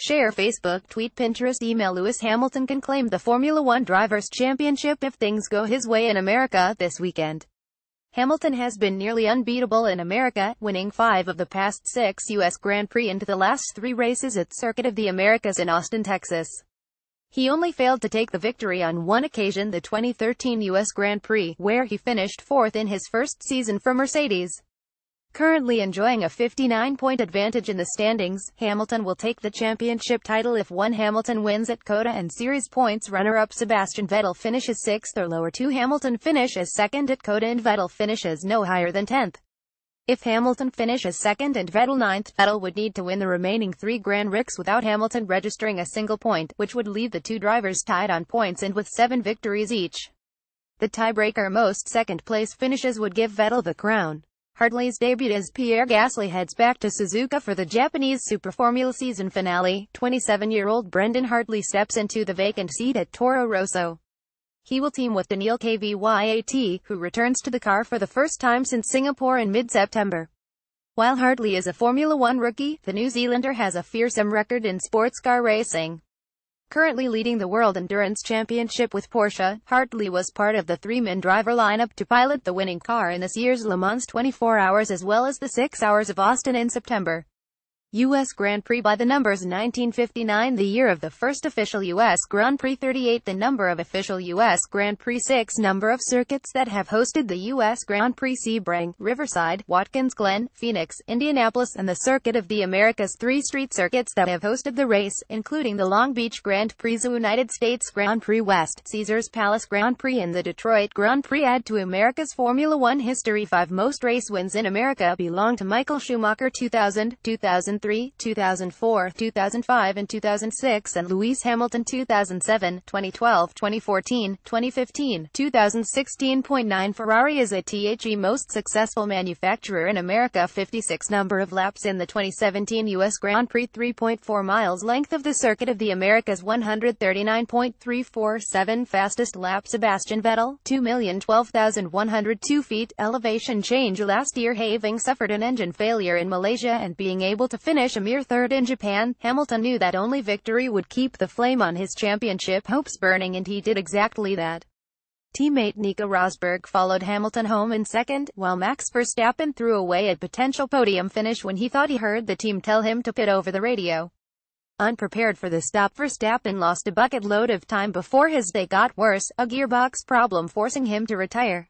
share Facebook, tweet, Pinterest, email Lewis Hamilton can claim the Formula One Drivers' Championship if things go his way in America this weekend. Hamilton has been nearly unbeatable in America, winning five of the past six U.S. Grand Prix into the last three races at Circuit of the Americas in Austin, Texas. He only failed to take the victory on one occasion the 2013 U.S. Grand Prix, where he finished fourth in his first season for Mercedes. Currently enjoying a 59-point advantage in the standings, Hamilton will take the championship title if one Hamilton wins at COTA and series points runner-up Sebastian Vettel finishes sixth or lower two Hamilton finishes second at COTA and Vettel finishes no higher than 10th. If Hamilton finishes second and Vettel ninth, Vettel would need to win the remaining three Grand Prix without Hamilton registering a single point, which would leave the two drivers tied on points and with seven victories each. The tiebreaker most second-place finishes would give Vettel the crown. Hartley's debut as Pierre Gasly heads back to Suzuka for the Japanese Super Formula season finale. 27-year-old Brendan Hartley steps into the vacant seat at Toro Rosso. He will team with Daniil Kvyat, who returns to the car for the first time since Singapore in mid-September. While Hartley is a Formula One rookie, the New Zealander has a fearsome record in sports car racing. Currently leading the World Endurance Championship with Porsche, Hartley was part of the three-man driver lineup to pilot the winning car in this year's Le Mans 24 Hours as well as the 6 Hours of Austin in September. U.S. Grand Prix by the numbers 1959 the year of the first official U.S. Grand Prix 38 the number of official U.S. Grand Prix 6 number of circuits that have hosted the U.S. Grand Prix Sebring, Riverside, Watkins Glen, Phoenix, Indianapolis and the Circuit of the Americas three street circuits that have hosted the race, including the Long Beach Grand Prix United States Grand Prix West, Caesars Palace Grand Prix and the Detroit Grand Prix add to America's Formula One history five most race wins in America belong to Michael Schumacher 2000, 2000 2003, 2004, 2005 and 2006 and Lewis Hamilton 2007, 2012, 2014, 2015, 2016.9 Ferrari is a THE most successful manufacturer in America 56 number of laps in the 2017 U.S. Grand Prix 3.4 miles length of the Circuit of the Americas 139.347 fastest lap Sebastian Vettel 2,012,102 feet elevation change last year having suffered an engine failure in Malaysia and being able to finish a mere third in Japan, Hamilton knew that only victory would keep the flame on his championship hopes burning and he did exactly that. Teammate Nico Rosberg followed Hamilton home in second, while Max Verstappen threw away a potential podium finish when he thought he heard the team tell him to pit over the radio. Unprepared for the stop Verstappen lost a bucket load of time before his day got worse, a gearbox problem forcing him to retire.